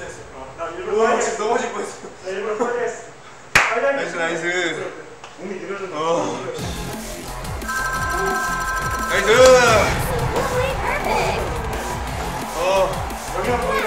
아, 했어 했어 나 일부러 넘어질, 넘어질 뻔했어. 나 일부러 빨리 했어. nice nice. 몸이 늘어졌네. 어. nice. 어. 영역